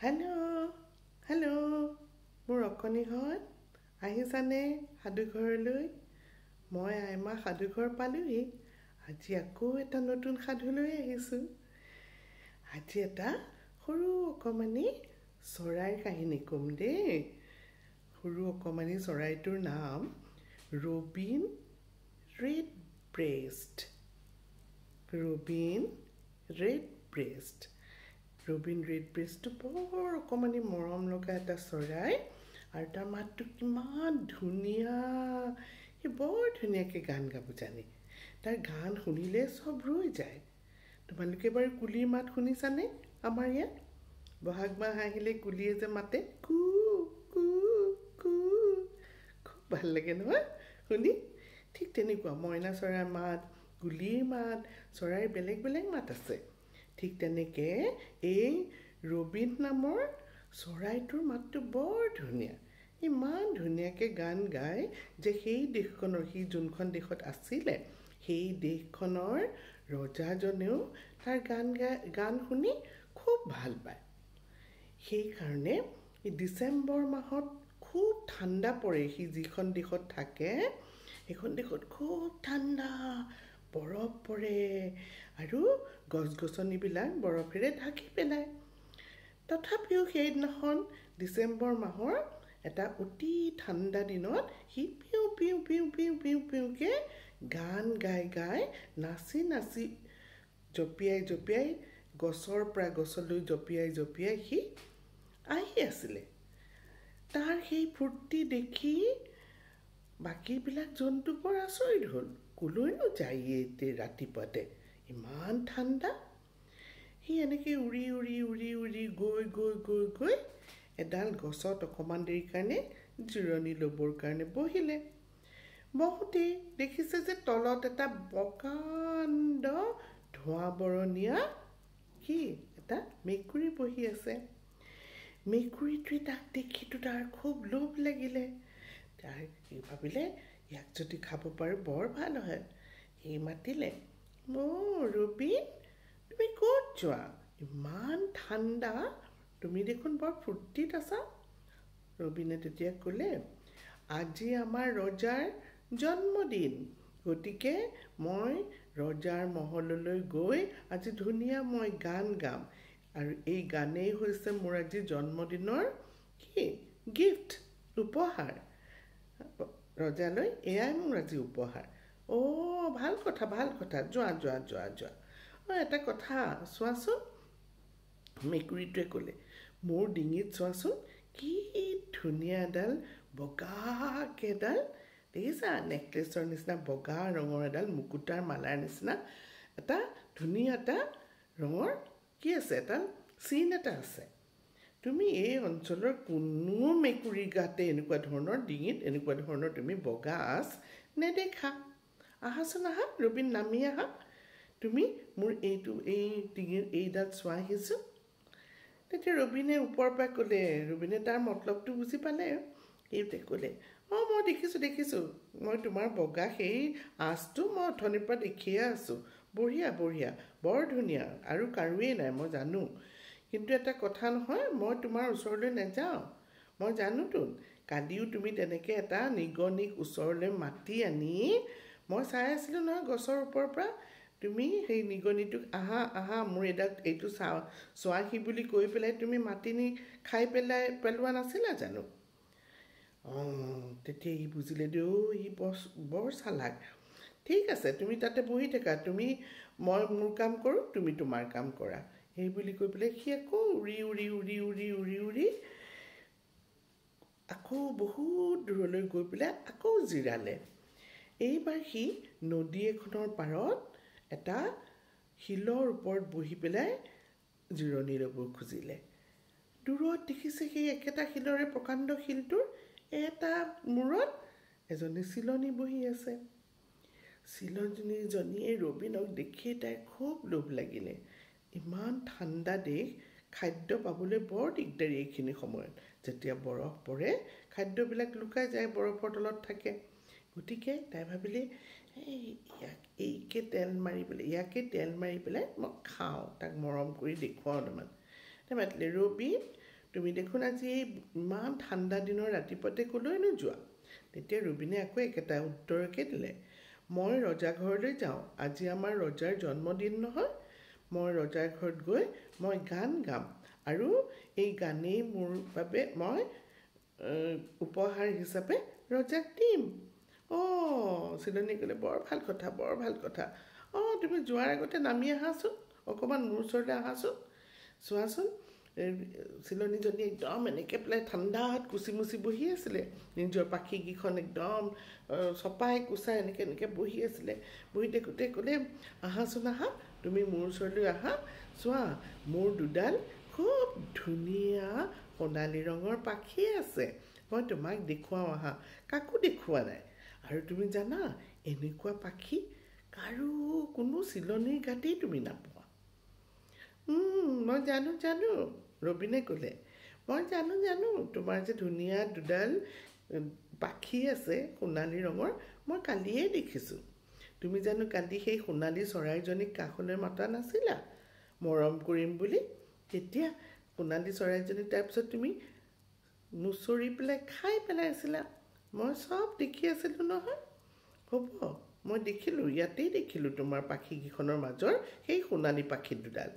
Hello hello মোৰ অকণিহঁত আহিছানে সাধুঘৰলৈ? মই আইমা সাধুঘৰ পালোহি আজি আকৌ এটা নতুন সাধু লৈ আহিছোঁ। আজি এটা সৰু অকণমানি চৰাইৰ কাহিনী ক'ম দেই। সৰু অকণমানি চৰাইটোৰ নাম robin red breast robin red breast robin red ব্ৰেষ্টটো বৰ অকণমানি মৰম লগা এটা চৰাই। আৰু তাৰ মাতটো কিমান ধুনীয়া। সি বৰ ধুনীয়াকৈ গান গাব জানে। তাৰ গান শুনিলে চব ৰৈ যায়। তোমালোকে বাৰু কুলিৰ মাত শুনিছানে আমাৰ ইয়াত? বহাগ মাহ আহিলে কুলিয়ে যে মাতে কু কু কু। খুব ভাল লাগে নহয় শুনি? ঠিক তেনেকুৱা মইনা চৰাইৰ মাত কুলিৰ মাত চৰাইৰ বেলেগ বেলেগ মাত আছে। ঠিক তেনেকৈ এই ৰবিন নামৰ চৰাইটোৰ মাতটো বৰ ধুনীয়া। ইমান ধুনীয়াকৈ গান গায় যে সেই দেশখনৰ সি যোনখন দেশত আছিলে সেই দেশখনৰ ৰজাজনেও তাৰ গান গাই গান শুনি খুব ভাল পায়। সেইকাৰণে ডিচেম্বৰ মাহত খুব ঠাণ্ডা পৰে সি যিখন দেশত থাকে সেইখন দেশত খুব ঠাণ্ডা বৰফ পৰে আৰু গছ গছনিবিলাক বৰফেৰে ঢাকি পেলায় তথাপিও সেইদিনাখন ডিচেম্বৰ মাহৰ এটা অতি ঠাণ্ডা দিনত সি পিউ পিউ পিউ পিউ পিউ পিউকৈ গান গাই গাই নাচি নাচি জঁপিয়াই জঁপিয়াই গছৰ পৰা গছলৈ জঁপিয়াই জঁপিয়াই সি আহি আছিলে। তাৰ সেই ফূৰ্তি দেখি বাকীবিলাক জন্তু বৰ আচৰিত হ'ল। কলৈনো যায় ৰাতিপুৱাতে? ইমান ঠাণ্ডা? সি এনেকৈ উৰি উৰি উৰি উৰি গৈ গৈ গৈ গৈ এডাল গছত অকণমান দেৰিৰ কাৰণে জিৰণি ল'বৰ কাৰণে বহিলে। বহুতেই দেখিছে যে তলত এটা প্ৰকাণ্ড ধোঁৱা বৰণীয়া কি? এটা মেকুৰী বহি আছে। মেকুৰীটোৱে তাক দেখিতো তাৰ খুব লোভ লাগিলে। তাৰ সি ভাবিলে ইয়াক যদি খাব পাৰোঁ বৰ ভাল হয়। সি মাতিলে। ৰবিন তুমি ক'ত যোৱা ইমান ঠাণ্ডা তুমি দেখোন বৰ ফূৰ্তিত আছা ৰবিনে তেতিয়া ক'লে আজি আমাৰ ৰজাৰ জন্মদিন গতিকে মই ৰজাৰ মহললৈ গৈ আজি ধুনীয়া মই গান গাম আৰু এই গানেই হৈছে মোৰ আজি জন্মদিনৰ কি গিফ্ট উপহাৰ ৰজালৈ এয়াই মোৰ আজি উপহাৰ অ' ভাল কথা ভাল কথা। যোৱা যোৱা যোৱা যোৱা। অঁ এটা কথা চোৱাচোন। মেকুৰীটোৱে ক'লে মোৰ ডিঙিত চোৱাচোন কি ধুনীয়া এডাল বগাকৈ এডাল দেখিছা নেকলেছৰ নিচিনা বগা ৰঙৰ এডাল মুকুতাৰ মালাৰ নিচিনা। এটা ধুনীয়া এটা ৰঙৰ কি আছে এটা চিন এটা আছে। তুমি এই অঞ্চলৰ কোনো মেকুৰীৰ গাতে এনেকুৱা ধৰণৰ ডিঙিত এনেকুৱা ধৰণৰ তুমি বগা আঁচ নেদেখা। আহাচোন আহা ৰবিন নামি আহা তুমি মোৰ এইটো এই ডিঙিৰ এইডাল চোৱা আহিছোঁ তেতিয়া ৰবিনে ওপৰৰ পৰা ক'লে ৰবিনে তাৰ মতলবটো বুজি পালে এইটোৱে ক'লে অঁ মই দেখিছোঁ দেখিছোঁ মই তোমাৰ বগা সেই আঁচটো মই অথনিৰ পৰা দেখিয়ে আছোঁ বঢ়িয়া বঢ়িয়া বৰ ধুনীয়া আৰু কাৰোৱেই নাই মই জানো কিন্তু এটা কথা নহয় মই তোমাৰ ওচৰলৈ নাযাওঁ মই জানোতোন কালিও তুমি তেনেকৈ এটা নিগনিক ওচৰলৈ মাতি আনি মই চাই আছিলোঁ নহয় গছৰ ওপৰৰ পৰা। তুমি সেই নিগনিটোক আহা আহা মোৰ এডাল এইটো চা চোৱাহি বুলি কৈ পেলাই তুমি মাতি নি খাই পেলাই পেলোৱা নাছিলা জানো? অঁ তেতিয়া ই বুজিলে অ' ই বৰ বৰ চালাক। ঠিক আছে তুমি তাতে বহি থাকা তুমি মই মোৰ কাম কৰোঁ তুমি তোমাৰ কাম কৰা। সেই বুলি কৈ পেলাই সি আকৌ উৰি উৰি উৰি উৰি উৰি উৰি আকৌ বহুত দূৰলৈ গৈ পেলাই আকৌ জিৰালে। এইবাৰ সি নদী এখনৰ পাৰত এটা শিলৰ ওপৰত বহি পেলাই জিৰণি ল'ব খুজিলে। দূৰত দেখিছে সেই একেটা শিলৰে প্ৰকাণ্ড শিলটোৰ এটা মূৰত এজনী চিলনী বহি আছে। চিলনীজনীয়ে ৰবিনক দেখি তাইৰ খুব লোভ লাগিলে। ইমান ঠাণ্ডা দেশ খাদ্য পাবলৈ বৰ দিগদাৰী এইখিনি সময়ত। যেতিয়া বৰফ পৰে খাদ্যবিলাক লুকাই যায় বৰফৰ তলত থাকে। গতিকে তাই ভাবিলে এই ইয়াক এইকে তেল মাৰি পেলাই ইয়াকে তেল মাৰি পেলাই মই খাওঁ তাক মৰম কৰি দেখুৱাওঁ তাৰমান তাই মাতিলে ৰবি তুমি দেখোন আজি এই ইমান ঠাণ্ডা দিনৰ ৰাতিপুৱাতে ক'লৈ নোযোৱা তেতিয়া ৰবিনে আকৌ একেটা উত্তৰকে দিলে মই ৰজা ঘৰলৈ যাওঁ আজি আমাৰ ৰজাৰ জন্মদিন নহয় মই ৰজাৰ ঘৰত গৈ মই গান গাম আৰু এই গানেই মোৰ বাবে মই উপহাৰ হিচাপে ৰজাক দিম। অঁ চিলনী ক'লে বৰ ভাল কথা বৰ ভাল কথা। অঁ তুমি যোৱাৰ আগতে নামি আহাচোন অকণমান মোৰ ওচৰলৈ আহাচোন। চোৱাচোন চিলনীজনী একদম এনেকৈ পেলাই ঠাণ্ডাত কুচি মুচি বহি আছিলে। নিজৰ পাখিকেইখন একদম চপাই কোচাই এনেকৈ এনেকৈ বহি আছিলে। বহি থাকোঁতে ক'লে আহাচোন আহা তুমি মোৰ ওচৰলৈ আহা। চোৱা মোৰ দুডাল খুব ধুনীয়া সোণালী ৰঙৰ পাখি আছে। মই তোমাক দেখুৱাওঁ আহা। কাকো দেখুওৱা নাই। আৰু তুমি জানা এনেকুৱা পাখি কাৰো কোনো চিলনীৰ গাতেই তুমি নাপোৱা। মই জানো জানো ৰবীনে ক'লে। মই জানো জানো তোমাৰ যে ধুনীয়া দুডাল পাখি আছে সোণালী ৰঙৰ মই কালিয়েই দেখিছোঁ। তুমি জানো কালি সেই সোণালী চৰাইজনীক কাষলৈ মতা নাছিলা? মৰম কৰিম বুলি? তেতিয়া সোণালী চৰাইজনী তাৰপিছত তুমি মুচৰি পেলাই খাই পেলাইছিলা। মই চব দেখি আছিলোঁ নহয়। হ'ব মই দেখিলোঁ ইয়াতেই দেখিলোঁ তোমাৰ পাখিকেইখনৰ মাজৰ সেই সোণালী পাখি দুডাল।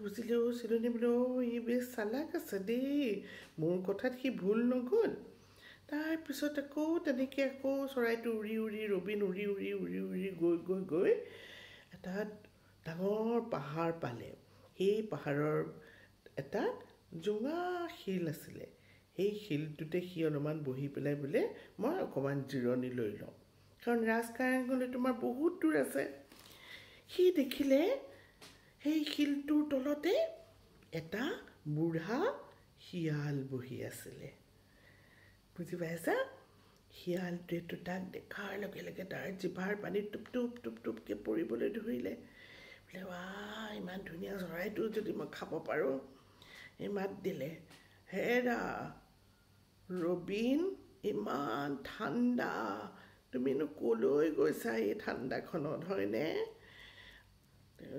বুজিলোঁ চিলনী বোলো ই বেছ চালাক আছে দেই মোৰ কথাত সি ভুল নগ'ল। তাৰপিছত আকৌ তেনেকৈ আকৌ চৰাইটো উৰি উৰি ৰবিন উৰি উৰি উৰি উৰি গৈ গৈ গৈ এটা ডাঙৰ পাহাৰ পালে। সেই পাহাৰৰ এটা জোঙা শিল আছিলে। সেই শিলটোতে সি অলপমান বহি পেলাই বোলে মই অকণমান জিৰণি লৈ লওঁ। কাৰণ ৰাজকাৰেঙলৈ তোমাৰ বহুত দূৰ আছে। সি দেখিলে সেই শিলটোৰ তলতে এটা বুঢ়া শিয়াল বহি আছিলে। বুজি পাইছা? শিয়ালটোৱেতো তাক দেখাৰ লগে লগে তাৰ জিভাৰ পানী টুপ টুপ টুপ টুপকৈ পৰিবলৈ ধৰিলে। বোলে ৱা ইমান ধুনীয়া চৰাইটো যদি মই খাব পাৰোঁ। এই মাত দিলে হেৰা ৰবীন ইমান ঠাণ্ডা। তুমিনো ক'লৈ গৈছা এই ঠাণ্ডাখনত হয়নে?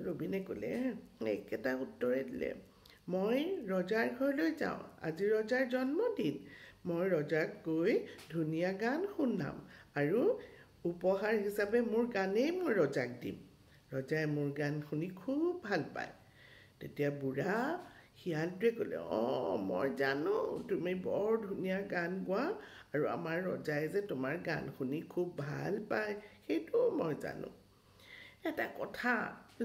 ৰবীনে ক'লে একেটা উত্তৰে দিলে মই ৰজাৰ ঘৰলৈ যাওঁ আজি ৰজাৰ জন্মদিন। মই ৰজাক গৈ ধুনীয়া গান শুনাম আৰু উপহাৰ হিচাপে মোৰ গানেই মই ৰজাক দিম। ৰজাই মোৰ গান শুনি খুব ভাল পায়। তেতিয়া বুঢ়া শিয়ালটোৱে ক'লে অঁ মই জানো তুমি বৰ ধুনীয়া গান গোৱা আৰু আমাৰ ৰজাই যে তোমাৰ গান শুনি খুব ভাল পায় সেইটোও মই জানো। এটা কথা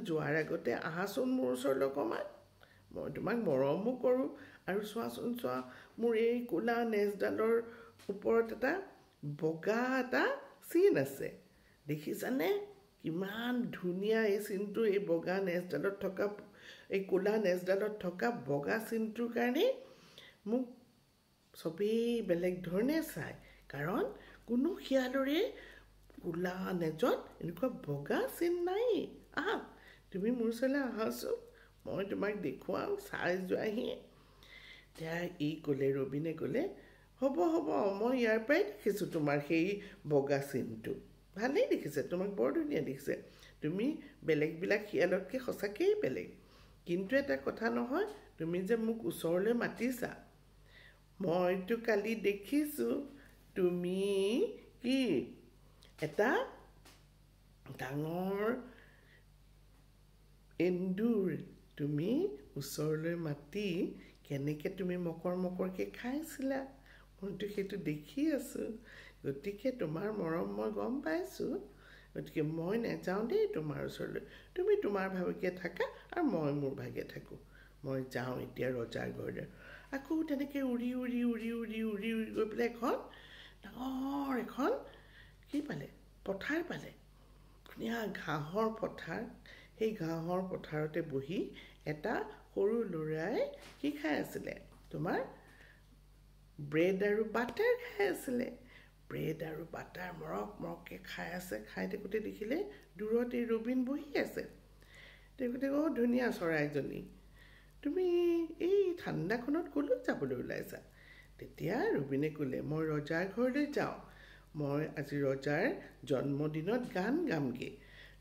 যোৱাৰ আগতে আহাচোন মোৰ ওচৰলৈ অকণমান। মই তোমাক মৰমো কৰোঁ আৰু চোৱাচোন চোৱা মোৰ এই ক'লা নেজডালৰ ওপৰত এটা বগা এটা চিন আছে। দেখিছানে? কিমান ধুনীয়া এই চিনটো এই বগা নেজডালত থকা এই ক'লা নেজডালত থকা বগা চিনটোৰ কাৰণেই মোক চবেই বেলেগ ধৰণে চায়। কাৰণ কোনো শিয়ালৰে ক'লা নেজত এনেকুৱা বগা চিন নাই। আহা তুমি মোৰ ওচৰলৈ আহাচোন মই তোমাক দেখুৱাওঁ চাই যোৱাহি। এতিয়া ই ক'লে ৰবীনে ক'লে হ'ব হ'ব মই ইয়াৰ পৰাই দেখিছোঁ তোমাৰ সেই বগা চিনটো ভালেই দেখিছে তোমাক বৰ ধুনীয়া দেখিছে। তুমি বেলেগবিলাক শিয়ালতকৈ সঁচাকৈয়ে বেলেগ। কিন্তু এটা কথা নহয় তুমি যে মোক ওচৰলৈ মাতিছা মইতো কালি দেখিছোঁ তুমি কি এটা ডাঙৰ এন্দুৰ তুমি ওচৰলৈ মাতি কেনেকৈ তুমি মকৰ মকৰকৈ খাইছিলা? মইতো সেইটো দেখি আছোঁ। গতিকে তোমাৰ মৰম মই গম পাইছোঁ। গতিকে মই নাযাওঁ দেই তোমাৰ ওচৰলৈ তুমি তোমাৰ ভাগে থাকা আৰু মই মোৰ ভাগে থাকোঁ। মই যাওঁ এতিয়া ৰজাৰ ঘৰলৈ। আকৌ তেনেকৈ উৰি উৰি উৰি উৰি উৰি উৰি গৈ পেলাই এখন ডাঙৰ এখন কি পালে? পথাৰ পালে। ধুনীয়া ঘাঁহৰ পথাৰ। সেই ঘাঁহৰ পথাৰতে বহি এটা সৰু ল'ৰাই কি খাই আছিলে? তোমাৰ ব্ৰেড আৰু বাটাৰ খাই আছিলে। ব্ৰেড আৰু বাটাৰ মৰক মৰককৈ খাই আছে খাই থাকোঁতে দেখিলে দূৰত এই ৰবীন বহি আছে। তেখেতে অঁ ধুনীয়া চৰাইজনী। তুমি এই ঠাণ্ডাখনত ক'লৈ যাবলৈ ওলাইছা? তেতিয়া ৰবীনে ক'লে মই ৰজাৰ ঘৰলৈ যাওঁ। মই আজি ৰজাৰ জন্মদিনত গান গামগৈ।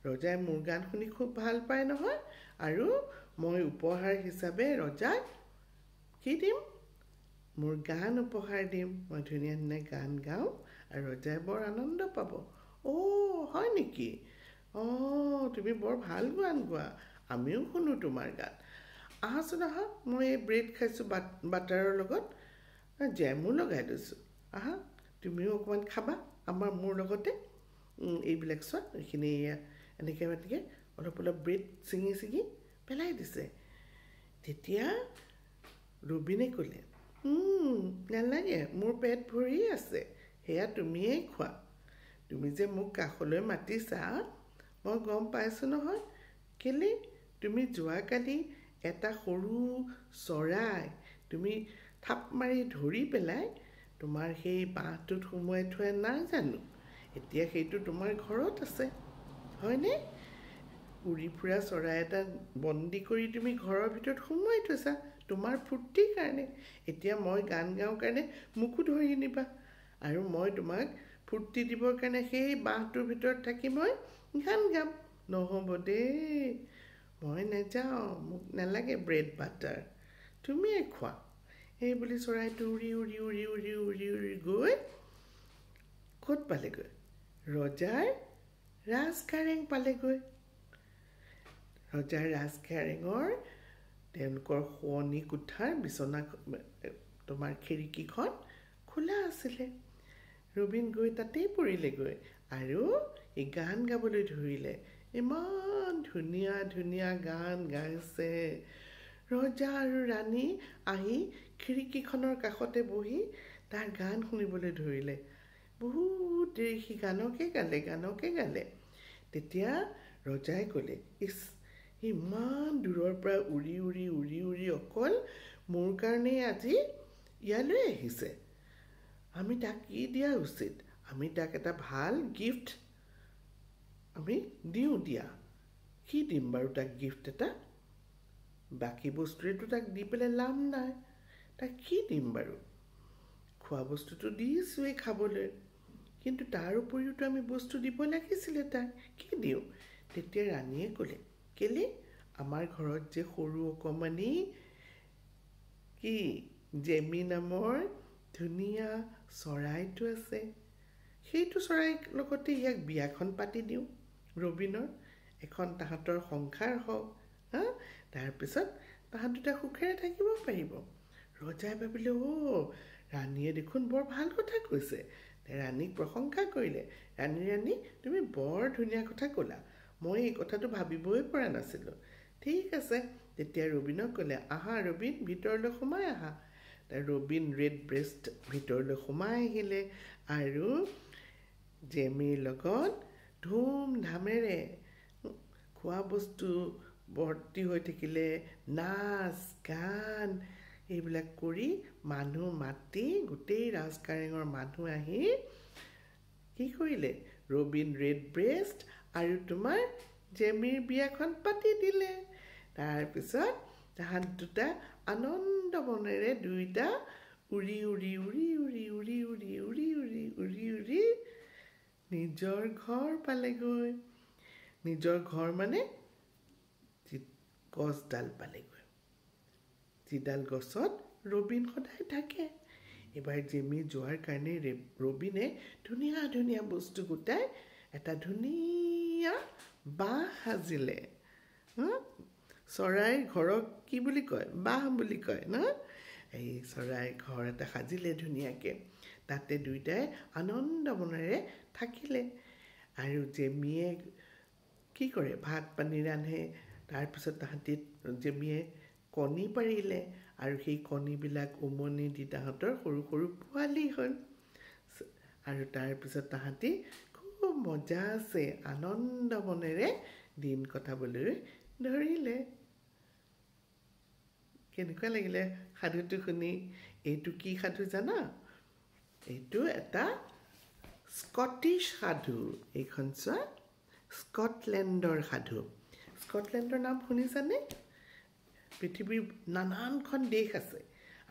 ৰজাই মোৰ গান শুনি খুব ভাল পায় নহয় আৰু মই উপহাৰ হিচাপে ৰজাক কি দিম? মোৰ গান উপহাৰ দিম। মই ধুনীয়া ধুনীয়া গান গাওঁ। ৰজাই বৰ আনন্দ পাব। অ' হয় নেকি? অঁ তুমি বৰ ভাল গান গোৱা। আমিও শুনো তোমাৰ গান। আহাচোন আহা মই এই ব্ৰেড খাইছোঁ বাট বাটাৰৰ লগত। জেমো লগাই লৈছোঁ। আহা তুমিও অকণমান খাবা আমাৰ মোৰ লগতে। এইবিলাক চোৱা এইখিনি এনেকৈ এনেকৈ অলপ অলপ ব্ৰেড ছিঙি ছিঙি পেলাই দিছে। তেতিয়া ৰবিনে ক'লে নালাগে মোৰ পেট ভৰি আছে। সেয়া তুমিয়েই খোৱা তুমি যে মোক কাষলৈ মাতিছা মই গম পাইছোঁ নহয় কেলৈ তুমি যোৱাকালি এটা সৰু চৰাই তুমি থাপ মাৰি ধৰি পেলাই তোমাৰ সেই বাঁহটোত সোমোৱাই থোৱা নাই জানো এতিয়া সেইটো তোমাৰ ঘৰত আছে হয়নে উৰি ফুৰা চৰাই এটা বন্দী কৰি তুমি ঘৰৰ ভিতৰত সোমোৱাই থৈছা তোমাৰ ফূৰ্তিৰ কাৰণে এতিয়া মই গান গাওঁ কাৰণে মোকো ধৰি নিবা আৰু মই তোমাক ফূৰ্তি দিবৰ কাৰণে সেই বাঁহটোৰ ভিতৰত থাকি মই গান গাম নহ'ব দেই। মই নাযাওঁ মোক নালাগে ব্ৰেড বাটাৰ তুমিয়ে খোৱা। সেই বুলি চৰাইটো উৰি উৰি উৰি উৰি উৰি উৰি গৈ ক'ত পালেগৈ? ৰজাৰ ৰাজকাৰেং পালেগৈ। ৰজাৰ ৰাজকাৰেঙৰ তেওঁলোকৰ শোৱনি কোঠাৰ বিচনা তোমাৰ খিৰিকীখন খোলা আছিলে। ৰবীন গৈ তাতেই পৰিলেগৈ। আৰু এই গান গাবলৈ ধৰিলে। ইমান ধুনীয়া ধুনীয়া গান গাইছে। ৰজা আৰু ৰাণী আহি খিৰিকীখনৰ কাষতে বহি তাৰ গান শুনিবলৈ ধৰিলে। বহুত দেৰি সি গানকে গালে গানকে গালে। তেতিয়া ৰজাই ক'লে ইছ ইমান দূৰৰ পৰা উৰি উৰি উৰি উৰি অকল মোৰ কাৰণেই আজি ইয়ালৈ আহিছে। আমি তাক কি দিয়া উচিত। আমি তাক এটা ভাল গিফ্ট আমি দিওঁ দিয়া। কি দিম বাৰু তাক গিফ্ট এটা? বাকী বস্তুৰেতো তাক দি পেলাই লাভ নাই। তাক কি দিম বাৰু? খোৱা বস্তুটো দিছোঁৱেই খাবলৈ। কিন্তু তাৰ উপৰিওতো আমি বস্তু দিব লাগিছিলে তাক। কি দিওঁ? তেতিয়া ৰাণীয়ে ক'লে কেলে? আমাৰ ঘৰত যে সৰু অকণমানি কি জেমি নামৰ ধুনীয়া চৰাইটো আছে। সেইটো চৰাইৰ লগতে ইয়াক বিয়াখন পাতি দিওঁ। ৰবীনৰ এখন তাহাঁতৰ সংসাৰ হওক হা? তাৰপিছত তাহাঁত দুটা সুখেৰে থাকিব পাৰিব। ৰজাই ভাবিলে অ' ৰাণীয়ে দেখোন বৰ ভাল কথা কৈছে। ৰাণীক প্ৰশংসা কৰিলে। ৰাণী ৰাণী তুমি বৰ ধুনীয়া কথা ক'লা। মই এই কথাটো ভাবিবই পৰা নাছিলোঁ। ঠিক আছে তেতিয়া ৰবীনক ক'লে আহা ৰবীন ভিতৰলৈ সোমাই আহা। ৰবীন ৰেড ব্ৰেষ্ট ভিতৰলৈ সোমাই আহিলে আৰু জেমিৰ লগত ধুমধামেৰে খোৱা বস্তু ভৰ্তি হৈ থাকিলে নাচ গান এইবিলাক কৰি মানুহ মাতি গোটেই ৰাজকাৰেঙৰ মানুহ আহি কি কৰিলে? ৰবিন ৰেড ব্ৰেষ্ট আৰু তোমাৰ জেমিৰ বিয়াখন পাতি দিলে। তাৰপিছত তাহাঁত দুটা আনন্দ মনেৰে দুয়োটা উৰি উৰি উৰি উৰি উৰি উৰি উৰি উৰি উৰি উৰি নিজৰ ঘৰ পালেগৈ। নিজৰ ঘৰ মানে গছডাল পালেগৈ। যিডাল গছত ৰবিন সদায় থাকে। এইবাৰ জেমি যোৱাৰ কাৰণে ৰবিনে ধুনীয়া ধুনীয়া বস্তু গোটাই এটা ধুনীয়া বাঁহ সাজিলে। চৰাইৰ ঘৰক কি বুলি কয়? বাঁহ বুলি কয় ন? এই চৰাই ঘৰ এটা সাজিলে ধুনীয়াকৈ। তাতে দুয়োটাই আনন্দ মনেৰে থাকিলে। আৰু জেমিয়ে কি কৰে? ভাত পানী ৰান্ধে। তাৰপিছত তাহাঁতি জেমিয়ে কণী পাৰিলে আৰু সেই কণীবিলাক উমনি দি তাহাঁতৰ সৰু সৰু পোৱালি হ'ল। আৰু তাৰপিছত তাহাঁতি খুব মজা আছে আনন্দ মনেৰে দিন কটাবলৈ ধৰিলে। কেনেকুৱা লাগিলে সাধুটো শুনি? এইটো কি সাধু জানা? এইটো এটা স্কটিছ সাধু। এইখন চোৱা স্কটলেণ্ডৰ সাধু। স্কটলেণ্ডৰ নাম শুনিছানে? পৃথিৱীৰ নানানখন দেশ আছে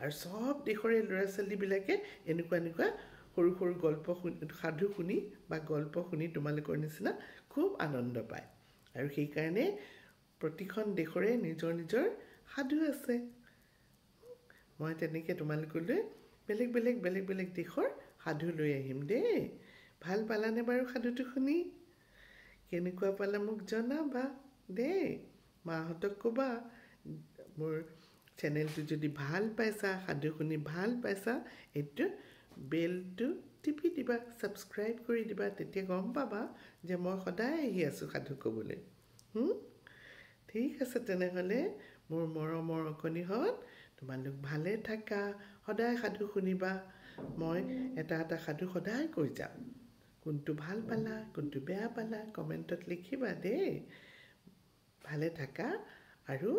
আৰু চব দেশৰে ল'ৰা ছোৱালীবিলাকে এনেকুৱা এনেকুৱা সৰু সৰু গল্প শুনি সাধু শুনি বা গল্প শুনি তোমালোকৰ নিচিনা খুব আনন্দ পায়। আৰু সেইকাৰণে প্ৰতিখন দেশৰে নিজৰ নিজৰ সাধু আছে। মই তেনেকৈ তোমালোকলৈ বেলেগ বেলেগ বেলেগ বেলেগ দেশৰ সাধু লৈ আহিম দেই। ভাল পালানে বাৰু সাধুটো শুনি? কেনেকুৱা পালা মোক জনাবা দেই। মাহঁতক ক'বা মোৰ চেনেলটো যদি ভাল পাইছা সাধু শুনি ভাল পাইছা এইটো বেলটো টিপি দিবা ছাবস্ক্ৰাইব কৰি দিবা তেতিয়া গম পাবা যে মই সদায় আহি আছোঁ সাধু ক'বলৈ। ঠিক আছে তেনেহ'লে। মোৰ মৰমৰ অকণিহঁত তোমালোক ভালে থাকা। সদায় সাধু শুনিবা। মই এটা এটা সাধু সদায় কৈ যাম। কোনটো ভাল পালা কোনটো বেয়া পালা কমেণ্টত লিখিবা দেই। ভালে থাকা আৰু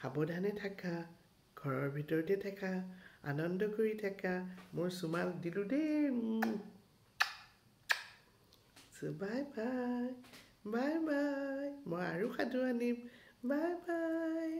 সাৱধানে থাকা। ঘৰৰ ভিতৰতে থাকা। আনন্দ কৰি থাকা। মোৰ চুমাল দিলোঁ দেই। Bye bye. Bye bye. মই আৰু সাধু আনিম। Bye bye.